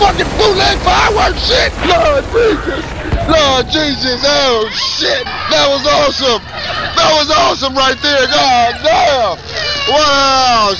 fucking bootleg fireworks shit. Lord Jesus. Lord Jesus. Oh shit. That was awesome. That was awesome right there. God damn. Wow.